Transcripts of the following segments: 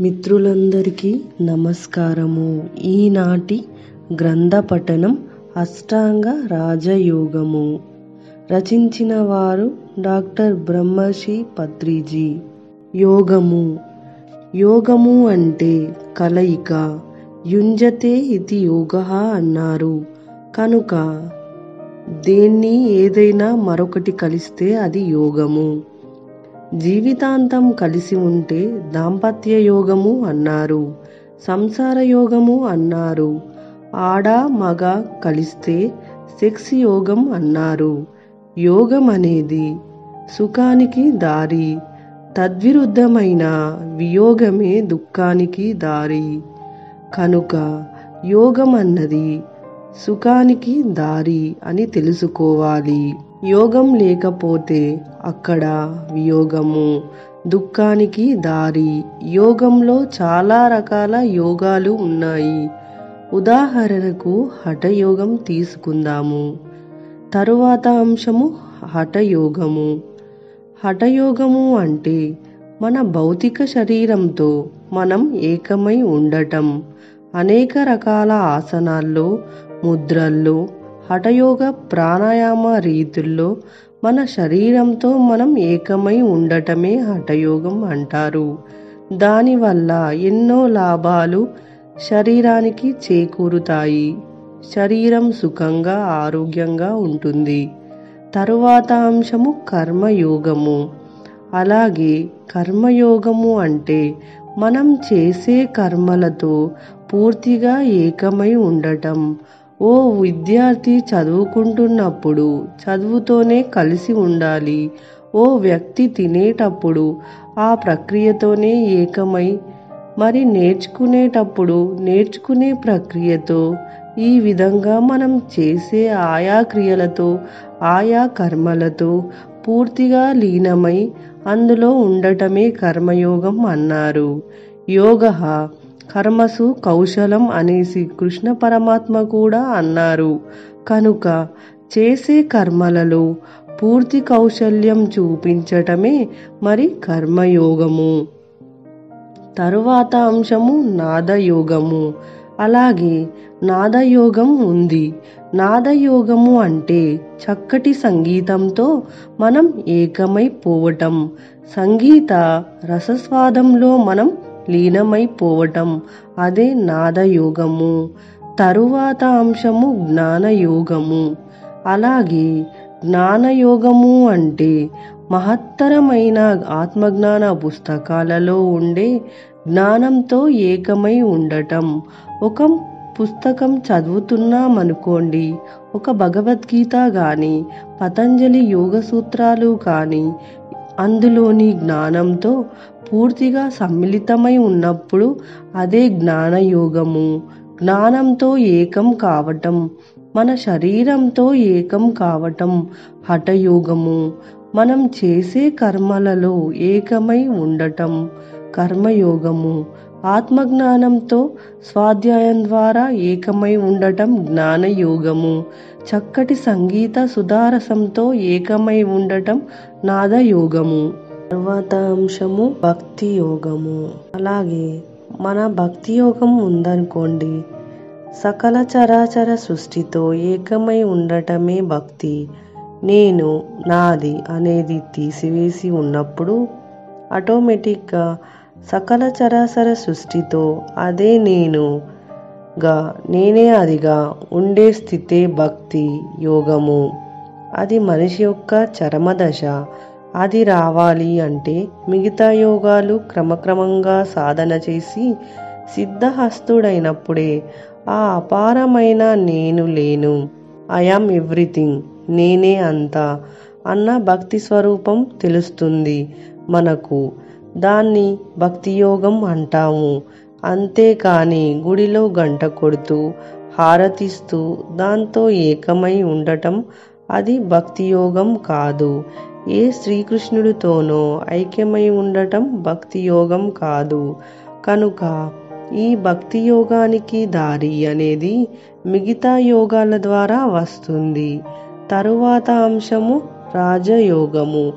మిత్రులందరికీ నమస్కారము. ఈనాటి గ్రంథ పఠనం అష్టాంగ రాజయోగము. రచించిన వారు డాక్టర్ బ్రహ్మశ్రీ పత్రిజీ. యోగము. యోగము అంటే కలయిక. యుంజతే ఇది యోగ అన్నారు. కనుక దేన్ని ఏదైనా మరొకటి కలిస్తే అది యోగము. జీవితాంతం కలిసి ఉంటే దాంపత్య యోగము అన్నారు. సంసార యోగము అన్నారు. ఆడ మగ కలిస్తే సెక్స్ యోగం అన్నారు. యోగం అనేది సుఖానికి దారి తద్విరుద్ధమైన వియోగమే దుఃఖానికి దారి. కనుక యోగం అన్నది సుఖానికి దారి అని తెలుసుకోవాలి. యోగం లేకపోతే అక్కడ వియోగము. దుఃఖానికి దారి. యోగంలో చాలా రకాల యోగాలు ఉన్నాయి. ఉదాహరణకు హఠయోగం తీసుకుందాము. తరువాత అంశము హఠయోగము. హఠయోగము అంటే మన భౌతిక శరీరంతో మనం ఏకమై ఉండటం. అనేక రకాల ఆసనాల్లో ముద్రల్లో హఠయోగ ప్రాణాయామ రీతుల్లో మన శరీరంతో మనం ఏకమై ఉండటమే హఠయోగం అంటారు. దానివల్ల ఎన్నో లాభాలు శరీరానికి చేకూరుతాయి. శరీరం సుఖంగా ఆరోగ్యంగా ఉంటుంది. తరువాత అంశము కర్మయోగము. అలాగే కర్మయోగము అంటే మనం చేసే కర్మలతో పూర్తిగా ఏకమై ఉండటం ఓ విద్యార్థి చదువుకుంటున్నప్పుడు చదువుతోనే కలిసి ఉండాలి. ఓ వ్యక్తి తినేటప్పుడు ఆ ప్రక్రియతోనే ఏకమై మరి నేర్చుకునేటప్పుడు నేర్చుకునే ప్రక్రియతో ఈ విధంగా మనం చేసే ఆయా క్రియలతో ఆయా కర్మలతో పూర్తిగా లీనమై అందులో ఉండటమే కర్మయోగం అన్నారు. యోగ కర్మసు కౌశలం అనేసి కృష్ణ పరమాత్మ కూడా అన్నారు. కనుక చేసే కర్మలలో పూర్తి కౌశల్యం చూపించటమే మరి కర్మయోగము. తరువాత అంశము నాదయోగము. అలాగే నాదయోగం ఉంది. నాదయోగము అంటే చక్కటి సంగీతంతో మనం ఏకమైపోవటం. సంగీత రసస్వాదంలో మనం లీనమైపోవటం. అదే నాదయోగము. తరువాత అంశము జ్ఞానయోగము. అలాగే జ్ఞానయోగము అంటే మహత్తరమైన ఆత్మజ్ఞాన పుస్తకాలలో ఉండే జ్ఞానంతో ఏకమై ఉండటం. ఒక పుస్తకం చదువుతున్నామనుకోండి ఒక భగవద్గీత కానీ పతంజలి యోగ సూత్రాలు కానీ అందులోని జ్ఞానంతో పూర్తిగా సమ్మిళితమై ఉన్నప్పుడు అదే జ్ఞానయోగము. జ్ఞానంతో ఏకం కావటం మన శరీరంతో ఏకం కావటం హఠయోగము. మనం చేసే కర్మలలో ఏకమై ఉండటం కర్మయోగము. ఆత్మజ్ఞానంతో స్వాధ్యాయం ద్వారా ఏకమై ఉండటం జ్ఞానయోగము. చక్కటి సంగీత సుధారసంతో ఏకమై ఉండటం నాదయోగము. తర్వాత అంశము భక్తి యోగము అలాగే మన భక్తి యోగం ఉందనుకోండి సకల చరాచర సృష్టితో ఏకమై ఉండటమే భక్తి. నేను నాది అనేది తీసివేసి ఉన్నప్పుడు ఆటోమేటిక్గా సకల చరాచర సృష్టితో అదే నేనుగా నేనే అదిగా ఉండే స్థితే భక్తి యోగము. అది మనిషి యొక్క చరమదశ. అది రావాలి అంటే మిగతా యోగాలు క్రమక్రమంగా సాధన చేసి సిద్ధహస్తుడైనప్పుడే ఆ అపారమైన నేను లేను. ఐఆమ్ ఎవ్రీథింగ్ నేనే అంతా అన్న భక్తి స్వరూపం తెలుస్తుంది మనకు. దాన్ని భక్తి యోగం అంటాము. అంతేకాని గుడిలో గంట కొడుతూ హారతిస్తూ దాంతో ఏకమై ఉండటం అది భక్తి యోగం కాదు. ఏ శ్రీకృష్ణుడితోనో ఐక్యమై ఉండటం భక్తి యోగం కాదు. కనుక ఈ భక్తి యోగానికి దారి అనేది మిగతా యోగాల ద్వారా వస్తుంది. తరువాత అంశము రాజయోగము.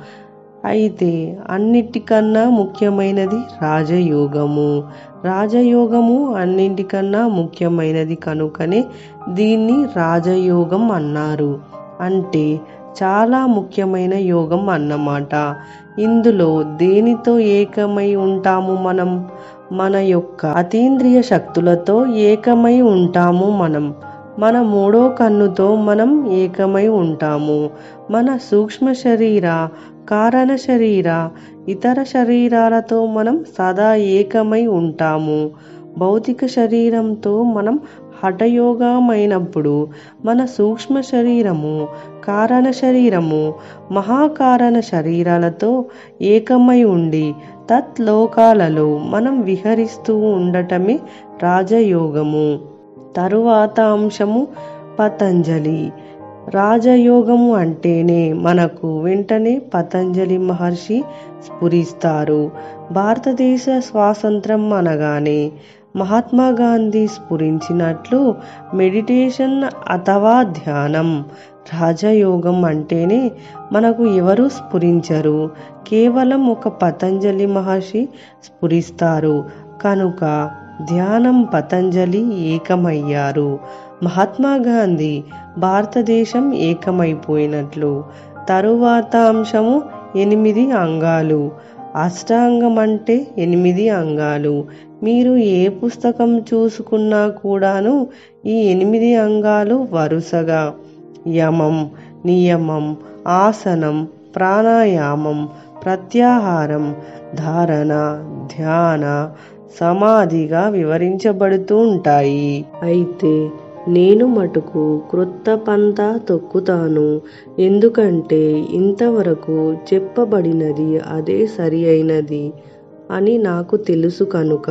అయితే అన్నిటికన్నా ముఖ్యమైనది రాజయోగము. రాజయోగము అన్నింటికన్నా ముఖ్యమైనది కనుకనే దీన్ని రాజయోగం అన్నారు. అంటే చాలా ముఖ్యమైన యోగం అన్నమాట. ఇందులో దేనితో ఏకమై ఉంటాము మనం? మన యొక్క అతీంద్రియ శక్తులతో ఏకమై ఉంటాము మనం. మన మూడో కన్నుతో మనం ఏకమై ఉంటాము. మన సూక్ష్మ శరీర కారణ శరీర ఇతర శరీరాలతో మనం సదా ఏకమై ఉంటాము. భౌతిక శరీరంతో మనం హఠయోగమైనప్పుడు మన సూక్ష్మ శరీరము కారణ శరీరము మహాకారణ శరీరాలతో ఏకమై ఉండి తత్లోకాలలో మనం విహరిస్తూ ఉండటమే రాజయోగము. తరువాత అంశము పతంజలి. రాజయోగము అంటేనే మనకు వెంటనే పతంజలి మహర్షి స్ఫురిస్తారు. భారతదేశ స్వాతంత్రం అనగానే మహాత్మా గాంధీ స్ఫురించినట్లు మెడిటేషన్ అథవా ధ్యానం రాజయోగం అంటేనే మనకు ఎవరు స్ఫురించరు. కేవలం ఒక పతంజలి మహర్షి స్ఫురిస్తారు. కనుక ధ్యానం పతంజలి ఏకమయ్యారు. మహాత్మా గాంధీ భారతదేశం ఏకమైపోయినట్లు. తరువాత అంశము ఎనిమిది అంగాలు. అష్టాంగం అంటే ఎనిమిది అంగాలు. మీరు ఏ పుస్తకం చూసుకున్నా కూడాను ఈ ఎనిమిది అంగాలు వరుసగా. యమం నియమం ఆసనం ప్రాణాయామం ప్రత్యాహారం ధారణ ధ్యాన సమాధిగా వివరించబడుతూ ఉంటాయి. అయితే నేను మటుకు క్రొత్త పంత తొక్కుతాను. ఎందుకంటే ఇంతవరకు చెప్పబడినది అదే సరి అయినది. అని నాకు తెలుసు కనుక.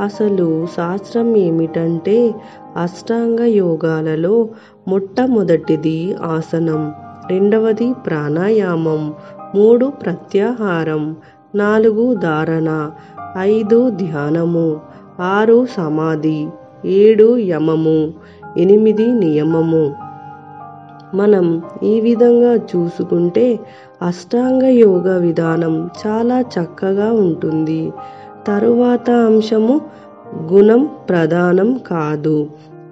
అసలు శాస్త్రం ఏమిటంటే అష్టాంగ యోగాలలో మొట్టమొదటిది ఆసనం రెండవది ప్రాణాయామం మూడు ప్రత్యాహారం నాలుగు ధారణ ఐదు ధ్యానము ఆరు సమాధి ఏడు యమము ఎనిమిది నియమము. మనం ఈ విధంగా చూసుకుంటే అష్టాంగ యోగ విధానం చాలా చక్కగా ఉంటుంది. తరువాత అంశము గుణం ప్రధానం కాదు.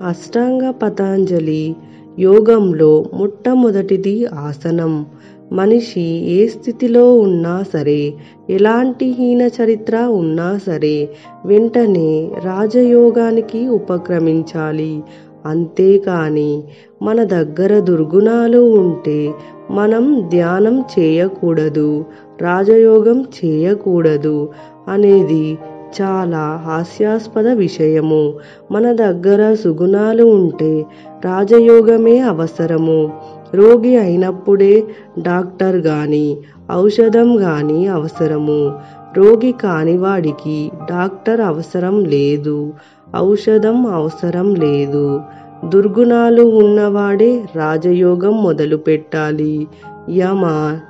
అష్టాంగ పతాంజలి యోగంలో మొట్టమొదటిది ఆసనం. మనిషి ఏ స్థితిలో ఉన్నా సరే ఎలాంటి హీన చరిత్ర ఉన్నా సరే వెంటనే రాజయోగానికి ఉపక్రమించాలి. అంతేకాని మన దగ్గర దుర్గుణాలు ఉంటే మనం ధ్యానం చేయకూడదు రాజయోగం చేయకూడదు అనేది చాలా హాస్యాస్పద విషయము. మన దగ్గర సుగుణాలు ఉంటే రాజయోగమే అవసరము. రోగి అయినప్పుడే డాక్టర్ గాని ఔషధం గాని అవసరము. రోగి కానివాడికి డాక్టర్ అవసరం లేదు ఔషధం అవసరం లేదు. దుర్గుణాలు ఉన్నవాడే రాజయోగం మొదలు పెట్టాలి యమ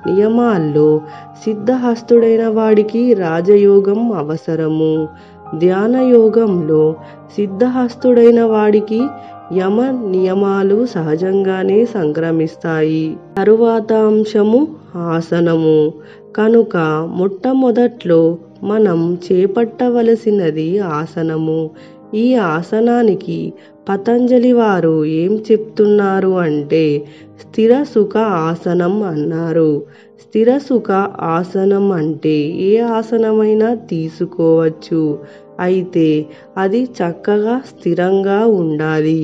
నియమాల్లో సిద్ధహస్తుడైన వాడికి రాజయోగం అవసరము. ధ్యాన యోగంలో సిద్ధహస్తుడైన వాడికి యమ నియమాలు సహజంగానే సంక్రమిస్తాయి. తరువాత అంశము ఆసనము. కనుక మొట్టమొదట్లో మనం చేపట్టవలసినది ఆసనము. ఈ ఆసనానికి పతంజలి వారు ఏం చెప్తున్నారు అంటే స్థిర సుఖ ఆసనం అన్నారు. స్థిర సుఖ ఆసనం అంటే ఏ ఆసనమైనా తీసుకోవచ్చు. అయితే అది చక్కగా స్థిరంగా ఉండాలి.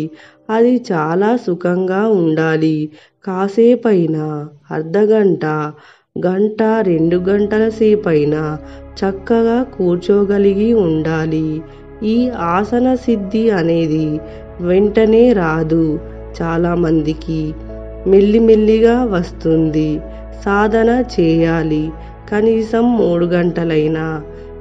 అది చాలా సుఖంగా ఉండాలి. కాసేపైనా అర్ధగంట గంట రెండు గంటల సేపైనా చక్కగా కూర్చోగలిగి ఉండాలి. ఈ ఆసన సిద్ధి అనేది వెంటనే రాదు చాలామందికి. మెల్లిమెల్లిగా వస్తుంది. సాధన చేయాలి. కనీసం మూడు గంటలైనా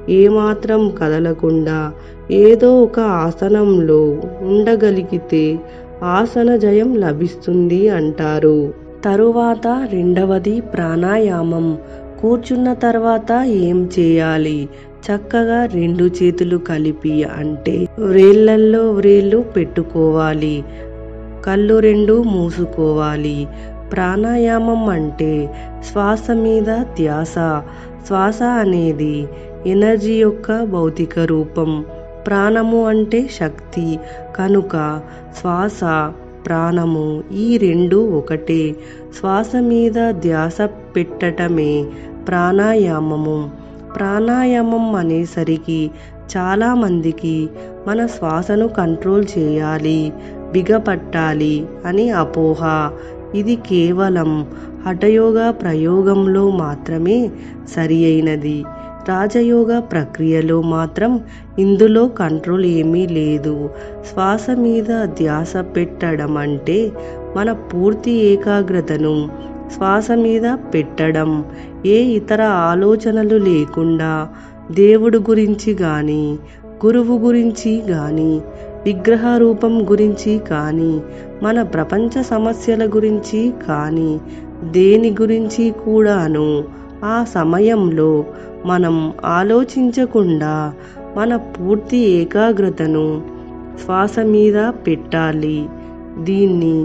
ఏమాత్రం కదలకుండా ఏదో ఒక ఆసనంలో ఉండగలిగితే ఆసన జయం లభిస్తుంది అంటారు. తరువాత రెండవది ప్రాణాయామం. కూర్చున్న తర్వాత ఏం చేయాలి? చక్కగా రెండు చేతులు కలిపి అంటే వ్రేళ్ళల్లో వ్రేళ్ళు పెట్టుకోవాలి. కళ్ళు రెండు మూసుకోవాలి. ప్రాణాయామం అంటే శ్వాస మీద ధ్యాస. శ్వాస అనేది ఎనర్జీ యొక్క భౌతిక రూపం. ప్రాణము అంటే శక్తి. కనుక శ్వాస ప్రాణము ఈ రెండు ఒకటే. శ్వాస మీద ధ్యాస పెట్టటమే ప్రాణాయామము. ప్రాణాయామం అనేసరికి చాలామందికి మన శ్వాసను కంట్రోల్ చేయాలి బిగపట్టాలి అని అపోహ. ఇది కేవలం హఠయోగ ప్రయోగంలో మాత్రమే సరి అయినది రాజయోగ ప్రక్రియలో మాత్రం ఇందులో కంట్రోల్ ఏమీ లేదు. శ్వాస మీద ధ్యాస పెట్టడం అంటే మన పూర్తి ఏకాగ్రతను శ్వాస మీద పెట్టడం ఏ ఇతర ఆలోచనలు లేకుండా దేవుడు గురించి కానీ గురువు గురించి కానీ విగ్రహ రూపం గురించి కానీ మన ప్రపంచ సమస్యల గురించి కానీ దేని గురించి కూడాను ఆ సమయంలో మనం ఆలోచించకుండా మన పూర్తి ఏకాగ్రతను శ్వాస మీద పెట్టాలి. దీన్ని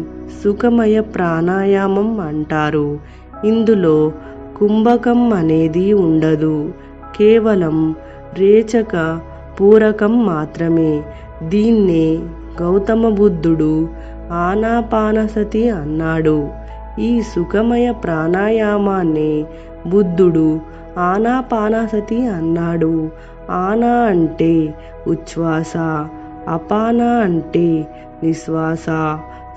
సుఖమయ ప్రాణాయామం అంటారు. ఇందులో కుంభకం అనేది ఉండదు. కేవలం రేచక పూరకం మాత్రమే. దీన్నే గౌతమ బుద్ధుడు ఆనాపానసతి అన్నాడు. ఈ సుఖమయ ప్రాణాయామాన్ని బుద్ధుడు ఆనాపానసతి అన్నాడు. ఆనా అంటే ఉచ్ఛ్వాస అపాన అంటే నిశ్వాస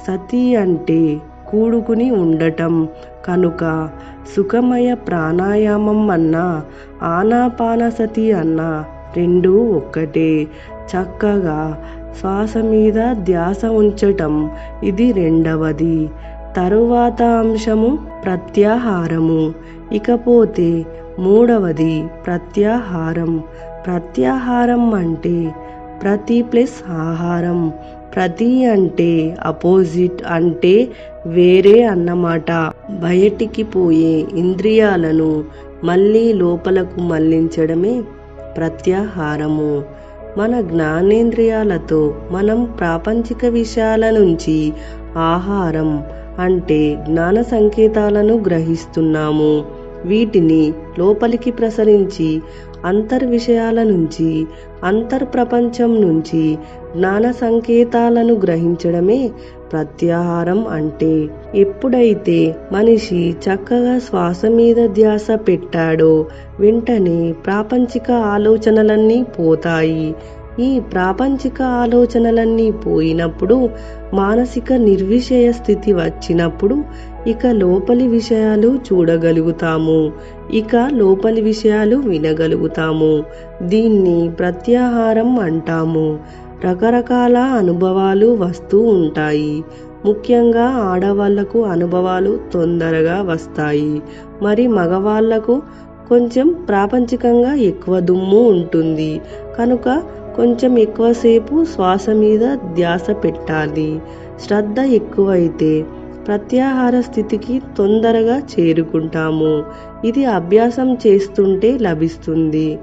సతి అంటే కూడుకుని ఉండటం. కనుక సుఖమయ ప్రాణాయామం అన్న ఆనాపానసతి అన్న రెండు ఒక్కటే. చక్కగా శ్వాస మీద ధ్యాస ఉంచటం ఇది రెండవది. తరువాత అంశము ప్రత్యాహారము. ఇకపోతే మూడవది ప్రత్యాహారం. ప్రత్యాహారం అంటే ప్రతి ప్లస్ ఆహారం. ప్రతి అంటే అపోజిట్ అంటే వేరే అన్నమాట. బయటికి పోయే ఇంద్రియాలను మళ్ళీ లోపలకు మళ్ళించడమే ప్రత్యాహారము. మన జ్ఞానేంద్రియాలతో మనం ప్రాపంచిక విషయాల నుంచి ఆహారం అంటే జ్ఞాన సంకేతాలను గ్రహిస్తున్నాము. వీటిని లోపలికి ప్రసరించి అంతర్ విషయాల నుంచి అంతర్ ప్రపంచం నుంచి జ్ఞాన సంకేతాలను గ్రహించడమే ప్రత్యాహారం అంటే. ఎప్పుడైతే మనిషి చక్కగా శ్వాస మీద ధ్యాస పెట్టాడో వెంటనే ప్రాపంచిక ఆలోచనలన్నీ పోతాయి. ఈ ప్రాపంచిక ఆలోచనలన్నీ పోయినప్పుడు మానసిక నిర్విషయ స్థితి వచ్చినప్పుడు ఇక లోపలి విషయాలు చూడగలుగుతాము. ఇక లోపలి విషయాలు వినగలుగుతాము. దీన్ని ప్రత్యాహారం అంటాము. రకరకాల అనుభవాలు వస్తూ ఉంటాయి. ముఖ్యంగా ఆడవాళ్ళకు అనుభవాలు తొందరగా వస్తాయి. మరి మగవాళ్ళకు కొంచెం ప్రాపంచికంగా ఎక్కువ దుమ్ము ఉంటుంది. కనుక కొంచెం ఎక్కువసేపు శ్వాస మీద ధ్యాస పెట్టాలి. శ్రద్ధ ఎక్కువైతే ప్రత్యాహార స్థితికి తొందరగా చేరుకుంటాము. ఇది అభ్యాసం చేస్తుంటే లభిస్తుంది.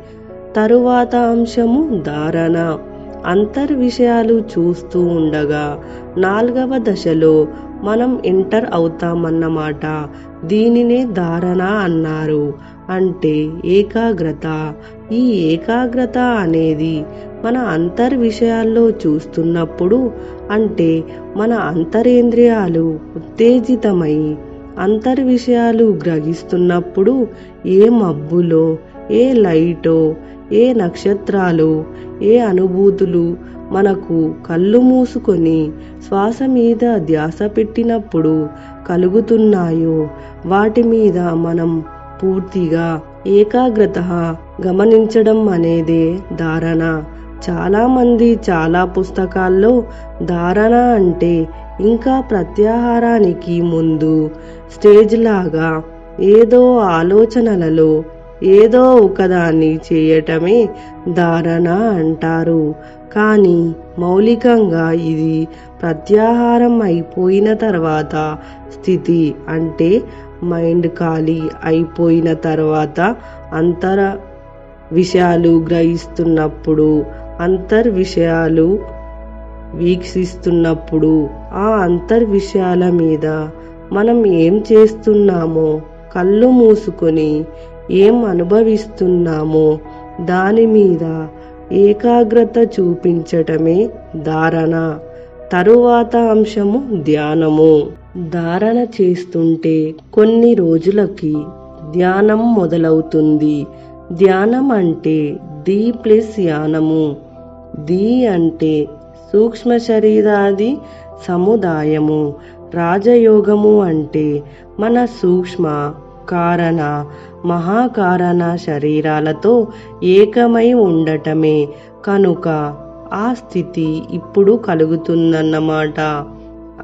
తరువాత అంశము ధారణ. అంతర్ విషయాలు చూస్తూ ఉండగా నాలుగవ దశలో మనం ఎంటర్ అవుతామన్నమాట. దీనినే ధారణ అన్నారు. అంటే ఏకాగ్రత. ఈ ఏకాగ్రత అనేది మన అంతర్ విషయాల్లో చూస్తున్నప్పుడు అంటే మన అంతరేంద్రియాలు ఉత్తేజితమై అంతర్ విషయాలు గ్రహిస్తున్నప్పుడు ఏ మబ్బులో ఏ లైటో ఏ నక్షత్రాలు ఏ అనుభూతులు మనకు కళ్ళు మూసుకొని శ్వాస మీద ధ్యాస పెట్టినప్పుడు కలుగుతున్నాయో వాటి మీద మనం పూర్తిగా ఏకాగ్రత గమనించడం అనేదే ధారణ. చాలా మంది చాలా పుస్తకాల్లో ధారణ అంటే ఇంకా ప్రత్యాహారానికి ముందు స్టేజ్ లాగా ఏదో ఆలోచనలలో ఏదో ఒకదాన్ని చేయటమే ధారణ అంటారు. కానీ మౌలికంగా ఇది ప్రత్యాహారం అయిపోయిన తర్వాత స్థితి అంటే మైండ్ ఖాళీ అయిపోయిన తర్వాత అంతర విషయాలు గ్రహిస్తున్నప్పుడు అంతర్ విషయాలు వీక్షిస్తున్నప్పుడు ఆ అంతర్ విషయాల మీద మనం ఏం చేస్తున్నామో కళ్ళు మూసుకొని ఏం అనుభవిస్తున్నామో దాని మీద ఏకాగ్రత చూపించటమే ధారణ. తరువాత అంశము ధ్యానము. ధారణ చేస్తుంటే కొన్ని రోజులకి ధ్యానం మొదలవుతుంది. ధ్యానం అంటే ది ప్లస్ యానము. ది అంటే సూక్ష్మ శరీరాది సముదాయము. రాజయోగము అంటే మన సూక్ష్మ కారణ మహాకారణ శరీరాలతో ఏకమై ఉండటమే. కనుక ఆ స్థితి ఇప్పుడు కలుగుతుందన్నమాట.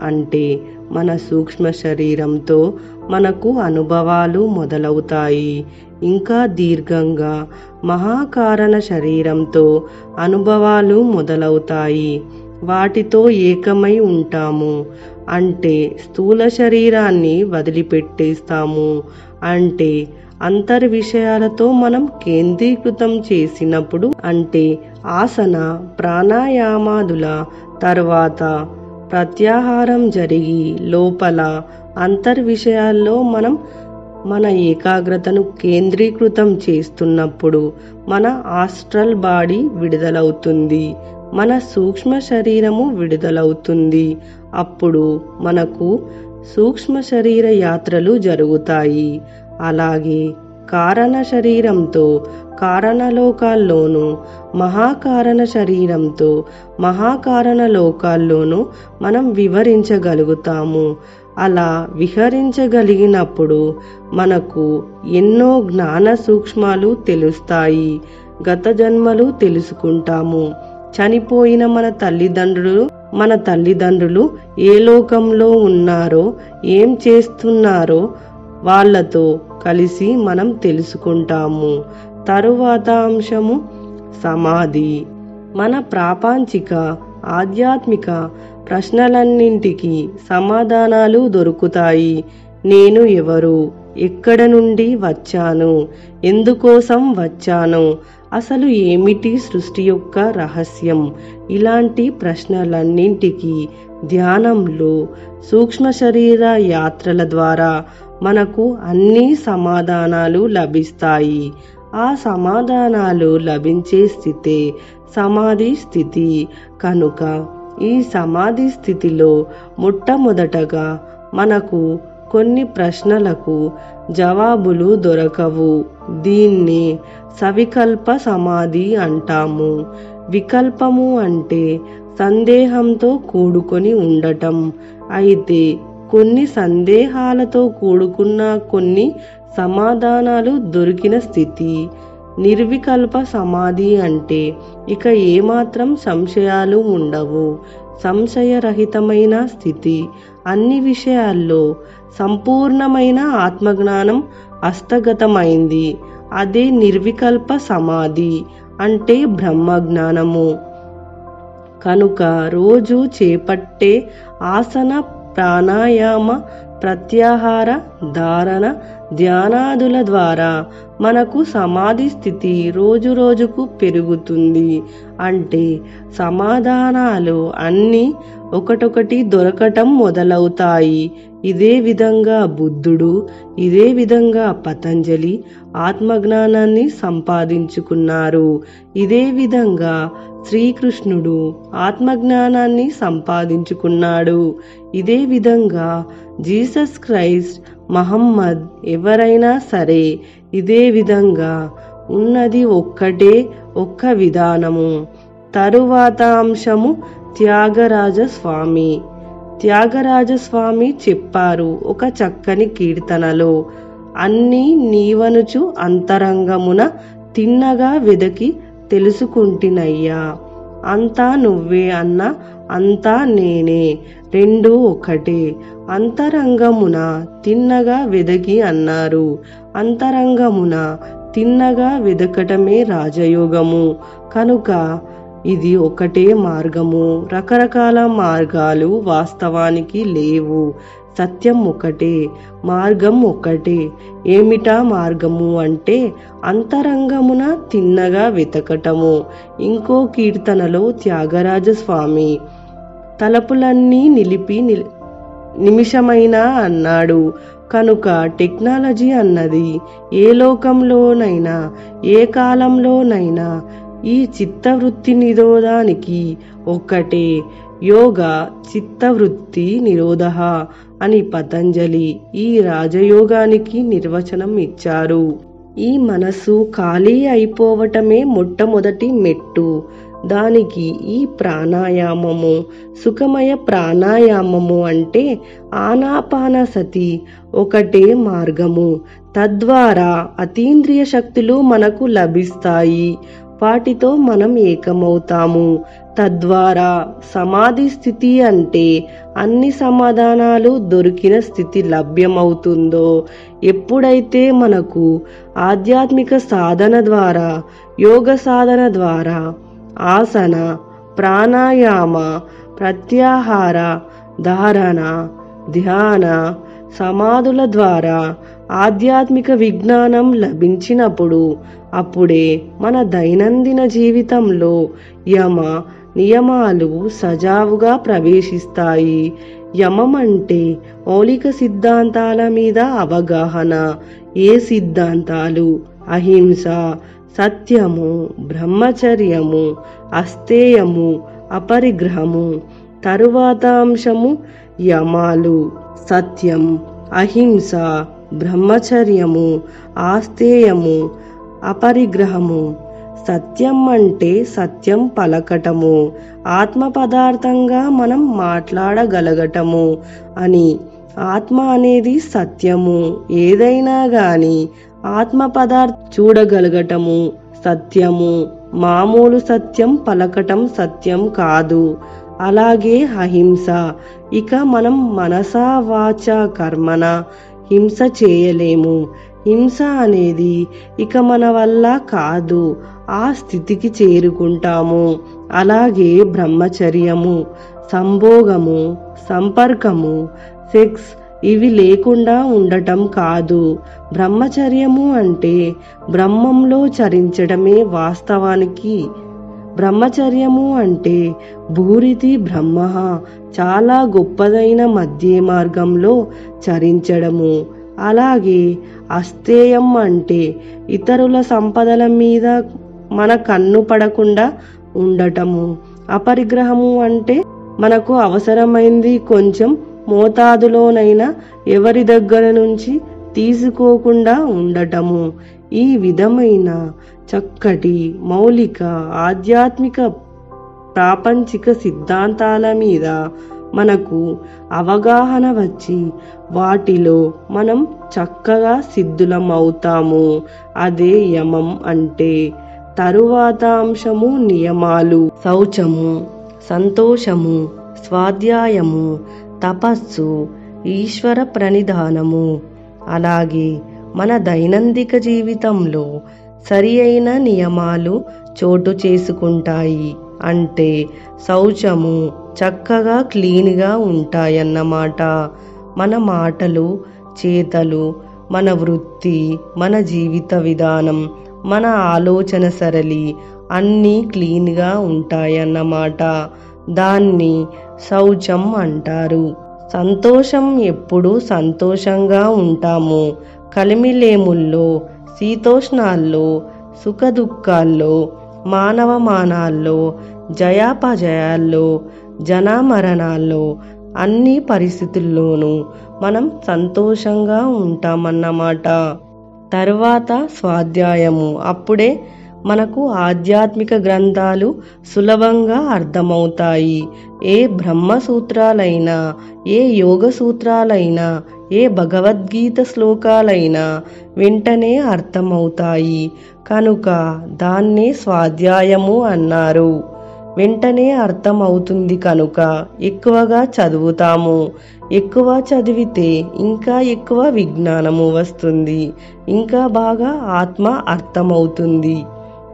అంటే మన సూక్ష్మ శరీరంతో మనకు అనుభవాలు మొదలవుతాయి. ఇంకా దీర్ఘంగా మహాకారణ శరీరంతో అనుభవాలు మొదలవుతాయి. వాటితో ఏకమై ఉంటాము. అంటే స్థూల శరీరాన్ని వదిలిపెట్టేస్తాము. అంటే అంతర్ విషయాలతో మనం కేంద్రీకృతం చేసినప్పుడు అంటే ఆసన ప్రాణాయామాదుల తర్వాత ప్రత్యాహారం జరిగి లోపల అంతర్ విషయాల్లో మనం మన ఏకాగ్రతను కేంద్రీకృతం చేస్తున్నప్పుడు మన ఆస్ట్రల్ బాడీ విడుదలవుతుంది. మన సూక్ష్మ శరీరము విడుదలవుతుంది. అప్పుడు మనకు సూక్ష్మ శరీర యాత్రలు జరుగుతాయి. అలాగే కారణ శరీరంతో కారణలోకాల్లోనూ మహాకారణ శరీరంతో మహాకారణ లోకాల్లోనూ మనం వివరించగలుగుతాము. అలా విహరించగలిగినప్పుడు మనకు ఎన్నో జ్ఞాన సూక్ష్మాలు తెలుస్తాయి. గత జన్మలు తెలుసుకుంటాము. చనిపోయిన మన తల్లిదండ్రులు మన తల్లిదండ్రులు ఏ లోకంలో ఉన్నారో ఏం చేస్తున్నారో వాళ్ళతో కలిసి మనం తెలుసుకుంటాము. తరువాత అంశము సమాధి. మన ప్రాపంచిక ఆధ్యాత్మిక ప్రశ్నలన్నింటికి సమాధానాలు దొరుకుతాయి. నేను ఎవరు? ఎక్కడ నుండి వచ్చాను? ఎందుకోసం వచ్చాను? అసలు ఏమిటి సృష్టి యొక్క రహస్యం? ఇలాంటి ప్రశ్నలన్నింటికి ధ్యానంలో సూక్ష్మ శరీర యాత్రల ద్వారా మనకు అన్ని సమాధానాలు లభిస్తాయి. ఆ సమాధానాలు లభించే స్థితే సమాధి స్థితి. కనుక ఈ సమాధి స్థితిలో మొట్టమొదటగా మనకు కొన్ని ప్రశ్నలకు జవాబులు దొరకవు. దీన్ని సవికల్ప సమాధి అంటాము. వికల్పము అంటే సందేహంతో కూడుకొని ఉండటం. అయితే కొన్ని సందేహాలతో కూడుకున్న కొన్ని సమాధానాలు దొరికిన స్థితి. నిర్వికల్ప సమాధి అంటే ఇక ఏమాత్రం సంశయాలు ఉండవు. సంశయరహితమైన స్థితి. అన్ని విషయాల్లో సంపూర్ణమైన ఆత్మజ్ఞానం హస్తగతమైంది. అదే నిర్వికల్ప సమాధి అంటే బ్రహ్మజ్ఞానము. కనుక రోజు చేపట్టే ఆసన ప్రాణాయామ ప్రత్యాహార ధారణ ధ్యానాదుల ద్వారా మనకు సమాధి స్థితి రోజు రోజుకు పెరుగుతుంది. అంటే సమాధానాలు అన్నీ ఒకటొకటి దొరకటం మొదలవుతాయి. ఇదే విధంగా బుద్ధుడు ఇదే విధంగా పతంజలి ఆత్మజ్ఞానాన్ని సంపాదించుకున్నారు. ఇదే విధంగా శ్రీకృష్ణుడు ఆత్మజ్ఞానాన్ని సంపాదించుకున్నాడు. ఇదే విధంగా జీసస్ క్రైస్ట్ మహమ్మద్ ఎవరైనా సరే ఇదే విధంగా ఉన్నది ఒక్కటే ఒక్క విధానము. తరువాత అంశము త్యాగరాజ స్వామి. త్యాగరాజస్వామి చెప్పారు ఒక చక్కని కీర్తనలో. అన్నీ నీవనుచు అంతరంగమున తిన్నగా వెదకి తెలుసుకుంటినయ్యా. అంతా నువ్వే అన్న అంతా నేనే రెండు ఒకటే. అంతరంగమున తిన్నగా వెదకి అన్నారు. అంతరంగమున తిన్నగా వెదకటమే రాజయోగము. కనుక ఇది ఒకటే మార్గము. రకరకాల మార్గాలు వాస్తవానికి లేవు. సత్యం ఒకటే మార్గం ఒకటే. ఏమిటా మార్గము అంటే అంతరంగమున తిన్నగా వెతకటము. ఇంకో కీర్తనలో త్యాగరాజ స్వామి తలపులన్నీ నిలిపి నిల్ నిమిషమైనా అన్నాడు. కనుక టెక్నాలజీ అన్నది ఏ లోకంలోనైనా ఏ కాలంలోనైనా ఈ చిత్తవృత్తి నిరోధానికి ఒక్కటే యోగ చిత్తవృత్తి నిరోధ అని పతంజలి ఈ రాజయోగానికి నిర్వచనం ఇచ్చారు. ఈ మనసు ఖాళీ అయిపోవటమే మొట్టమొదటి మెట్టు. దానికి ఈ ప్రాణాయామము సుఖమయ ప్రాణాయామము అంటే ఆనాపానసతి ఒకటే మార్గము. తద్వారా అతీంద్రియ శక్తులు మనకు లభిస్తాయి. వాటితో మనం ఏకమవుతాము. తద్వారా సమాధి స్థితి అంటే అన్ని సమాధానాలు దొరికిన స్థితి లభ్యమవుతుందో. ఎప్పుడైతే మనకు ఆధ్యాత్మిక సాధన ద్వారా యోగ సాధన ద్వారా ఆసన ప్రాణాయామ ప్రత్యాహార ధారణ ధ్యాన సమాధుల ద్వారా ఆధ్యాత్మిక విజ్ఞానం లభించినప్పుడు అప్పుడే మన దైనందిన జీవితంలో యమ నియమాలు సజావుగా ప్రవేశిస్తాయి. యమం అంటే మౌలిక సిద్ధాంతాల మీద అవగాహన. ఏ సిద్ధాంతాలు? అహింస సత్యము బ్రహ్మచర్యము అస్తేయము అపరిగ్రహము తరువాత అంశము యమాలు సత్యం అహింస బ్రహ్మచర్యము ఆస్తేయము అపరిగ్రహము. సత్యం అంటే సత్యం పలకటము. ఆత్మ పదార్థంగా మనం మాట్లాడగలగటము అని. ఆత్మ అనేది సత్యము. ఏదైనా గాని ఆత్మ పదార్థ చూడగలగటము సత్యము. మామూలు సత్యం పలకటం సత్యం కాదు. అలాగే అహింస. ఇక మనం మనసా వాచ కర్మన? హింస చేయలేము. హింస అనేది ఇక మన వల్ల కాదు. ఆ స్థితికి చేరుకుంటాము. అలాగే బ్రహ్మచర్యము సంభోగము సంపర్కము సెక్స్ ఇవి లేకుండా ఉండటం కాదు. బ్రహ్మచర్యము అంటే బ్రహ్మంలో చరించడమే వాస్తవానికి. బ్రహ్మచర్యము అంటే భూరితి బ్రహ్మ చాలా గొప్పదైన మధ్య మార్గంలో చరించడము. అలాగే అస్తేయం అంటే ఇతరుల సంపదల మీద మన కన్ను పడకుండా ఉండటము. అపరిగ్రహము అంటే మనకు అవసరమైంది కొంచెం మోతాదులోనైనా ఎవరి దగ్గర నుంచి తీసుకోకుండా ఉండటము. ఈ విధమైన చక్కటి మౌలిక ఆధ్యాత్మిక ప్రాపంచిక సిద్ధాంతాల మీద మనకు అవగాహన వచ్చి వాటిలో మనం చక్కగా సిద్ధులం అవుతాము అదే యమం అంటే తరువాత అంశము నియమాలు. శౌచము సంతోషము స్వాధ్యాయము తపస్సు ఈశ్వర ప్రణిధానము. అలాగే మన దైనందిక జీవితంలో సరి అయిన నియమాలు చోటు చేసుకుంటాయి. అంటే శౌచము చక్కగా క్లీన్గా ఉంటాయన్నమాట. మన మాటలు చేతలు మన వృత్తి మన జీవిత విధానం మన ఆలోచన సరళి అన్నీ క్లీన్గా ఉంటాయన్నమాట. దాన్ని శౌచం అంటారు. సంతోషం ఎప్పుడు సంతోషంగా ఉంటాము. కలిమిలేముల్లో శీతోష్ణాల్లో సుఖదుఖాల్లో మానవమానాల్లో జయాపజయాల్లో జనామరణాల్లో అన్ని పరిస్థితుల్లోనూ మనం సంతోషంగా ఉంటామన్నమాట. తర్వాత స్వాధ్యాయము. అప్పుడే మనకు ఆధ్యాత్మిక గ్రంథాలు సులభంగా అర్థమవుతాయి. ఏ బ్రహ్మ సూత్రాలైనా ఏ యోగ సూత్రాలైనా ఏ భగవద్గీత శ్లోకాలైనా వెంటనే అర్థమవుతాయి. కనుక దాన్నే స్వాధ్యాయము అన్నారు. వెంటనే అర్థమవుతుంది కనుక ఎక్కువగా చదువుతాము. ఎక్కువ చదివితే ఇంకా ఎక్కువ విజ్ఞానము వస్తుంది. ఇంకా బాగా ఆత్మ అర్థమవుతుంది.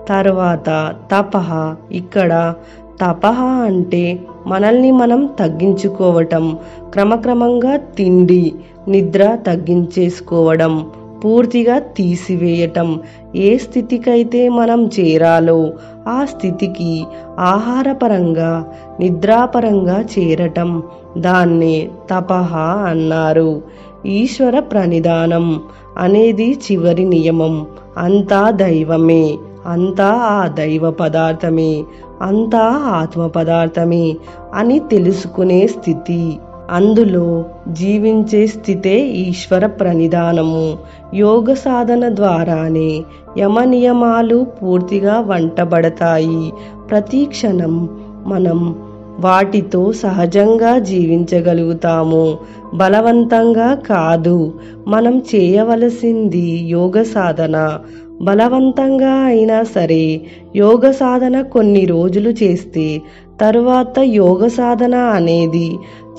తర్వాత తపహ ఇక్కడ తపహ అంటే మనల్ని మనం తగ్గించుకోవటం క్రమక్రమంగా తిండి నిద్ర తగ్గించేసుకోవడం పూర్తిగా తీసివేయటం. ఏ స్థితికైతే మనం చేరాలో ఆ స్థితికి ఆహారపరంగా నిద్రాపరంగా చేరటం. దాన్నే తపహ అన్నారు. ఈశ్వర ప్రణిధానం అనేది చివరి నియమం. అంతా దైవమే. అంతా ఆ దైవ పదార్థమే అంతా ఆత్మ పదార్థమే అని తెలుసుకునే స్థితి. అందులో జీవించే స్థితే ఈశ్వర ప్రణిధానము. యోగ సాధన ద్వారానే యమ నియమాలు పూర్తిగా వంటబడతాయి. ప్రతి క్షణం మనం వాటితో సహజంగా జీవించగలుగుతాము. బలవంతంగా కాదు మనం చేయవలసింది యోగ సాధన. బలవంతంగా అయినా సరే యోగ సాధన కొన్ని రోజులు చేస్తే తరువాత యోగ సాధన అనేది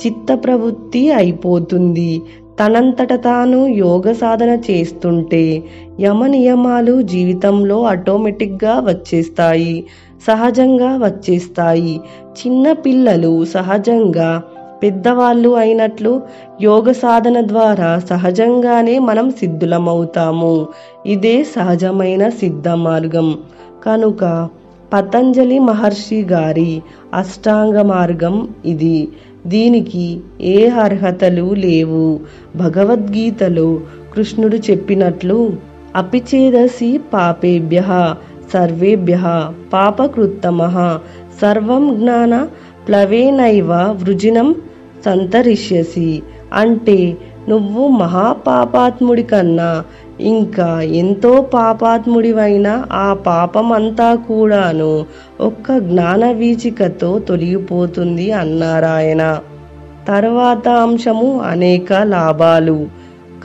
చిత్త ప్రవృత్తి అయిపోతుంది. తనంతట తాను యోగ సాధన చేస్తుంటే యమ నియమాలు జీవితంలో ఆటోమేటిక్గా వచ్చేస్తాయి సహజంగా వచ్చేస్తాయి. చిన్న పిల్లలు సహజంగా పెద్దవాళ్ళు అయినట్లు యోగ సాధన ద్వారా సహజంగానే మనం సిద్ధులమవుతాము. ఇదే సహజమైన సిద్ధ మార్గం. కనుక పతంజలి మహర్షి గారి అష్టాంగ మార్గం ఇది. దీనికి ఏ అర్హతలు లేవు. భగవద్గీతలో కృష్ణుడు చెప్పినట్లు అపిచేదసి పాపేభ్య సర్వేభ్య పాపకృత్తమ సర్వం జ్ఞాన ప్లవేనైవ వృజినం సంతరిష్యసి. అంటే నువ్వు మహాపాపాత్ముడి కన్నా ఇంకా ఎంతో పాపాత్ముడివైన ఆ పాపమంతా కూడాను ఒక్క జ్ఞాన వీచికతో తొలగిపోతుంది అన్నారాయన తర్వాత అంశము అనేక లాభాలు.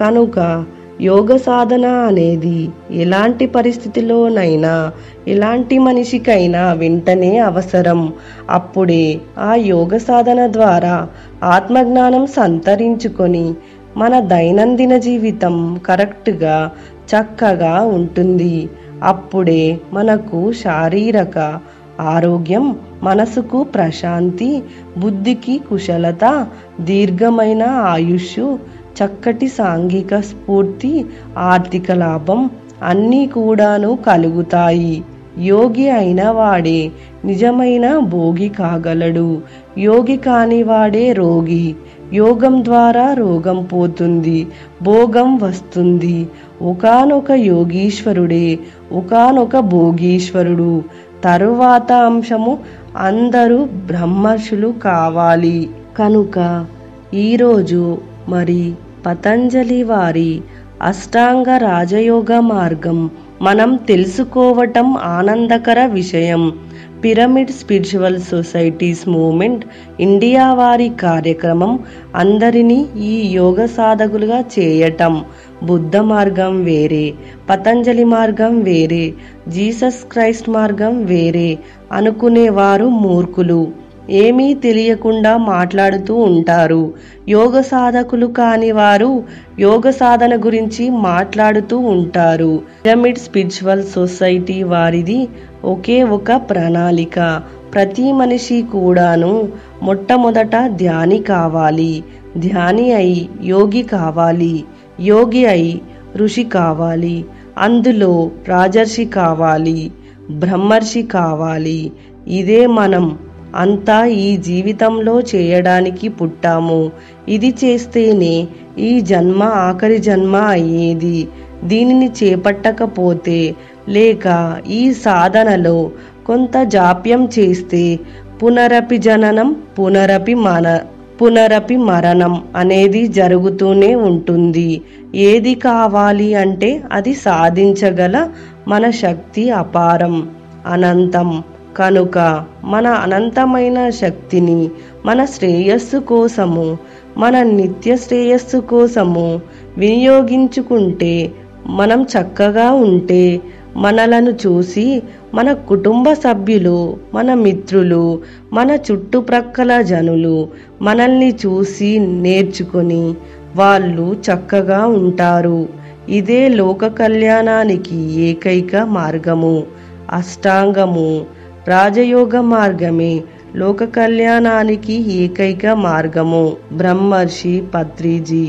కనుక యోగ సాధన అనేది ఎలాంటి పరిస్థితిలోనైనా ఎలాంటి మనిషికైనా వెంటనే అవసరం. అప్పుడే ఆ యోగ సాధన ద్వారా ఆత్మజ్ఞానం సంతరించుకొని మన దైనందిన జీవితం కరెక్ట్గా చక్కగా ఉంటుంది. అప్పుడే మనకు శారీరక ఆరోగ్యం మనసుకు ప్రశాంతి బుద్ధికి కుశలత దీర్ఘమైన ఆయుష్ చక్కటి సాంఘిక స్ఫూర్తి ఆర్థిక లాభం అన్నీ కూడాను కలుగుతాయి. యోగి అయిన వాడే నిజమైన భోగి కాగలడు. యోగి కాని వాడే రోగి. యోగం ద్వారా రోగం పోతుంది భోగం వస్తుంది. ఒకనొక యోగీశ్వరుడే ఒకనొక భోగీశ్వరుడు. తరువాత అంశము అందరూ బ్రహ్మర్షులు కావాలి. కనుక ఈరోజు మరి పతంజలి వారి అష్టాంగ రాజయోగ మార్గం మనం తెలుసుకోవటం ఆనందకర విషయం. Pyramid spiritual societies movement India వారి కార్యక్రమం అందరినీ ఈ యోగ సాధకులుగా చేయటం. బుద్ధ మార్గం వేరే పతంజలి మార్గం వేరే జీసస్ క్రైస్ట్ మార్గం వేరే అనుకునేవారు మూర్ఖులు. ఏమీ తెలియకుండా మాట్లాడుతూ ఉంటారు. యోగ సాధకులు కాని వారు యోగ సాధన గురించి మాట్లాడుతూ ఉంటారు. పిరమిడ్ స్పిరిచువల్ సొసైటీ వారిది ఒకే ఒక ప్రణాళిక. ప్రతి మనిషి కూడాను మొట్టమొదట ధ్యాని కావాలి. ధ్యాని అయి యోగి కావాలి. యోగి అయి ఋషి కావాలి. అందులో రాజర్షి కావాలి. బ్రహ్మర్షి కావాలి. ఇదే మనం అంతా ఈ జీవితంలో చేయడానికి పుట్టాము. ఇది చేస్తేనే ఈ జన్మ ఆఖరి జన్మ అయ్యేది. దీనిని చేపట్టకపోతే లేక ఈ సాధనలో కొంత జాప్యం చేస్తే పునరపి జననం పునరపి మన పునరపి మరణం అనేది జరుగుతూనే ఉంటుంది. ఏది కావాలి అంటే అది సాధించగల మన శక్తి అపారం అనంతం. కనుక మన అనంతమైన శక్తిని మన శ్రేయస్సు కోసము మన నిత్య శ్రేయస్సు కోసము వినియోగించుకుంటే మనం చక్కగా ఉంటే మనలను చూసి మన కుటుంబ సభ్యులు మన మిత్రులు మన చుట్టుప్రక్కల జనులు మనల్ని చూసి నేర్చుకొని వాళ్ళు చక్కగా ఉంటారు. ఇదే లోక కళ్యాణానికి ఏకైక మార్గము అష్టాంగము. రాజయోగ మార్గమే లోక కళ్యాణానికి ఏకైక మార్గము బ్రహ్మర్షి పత్రిజీ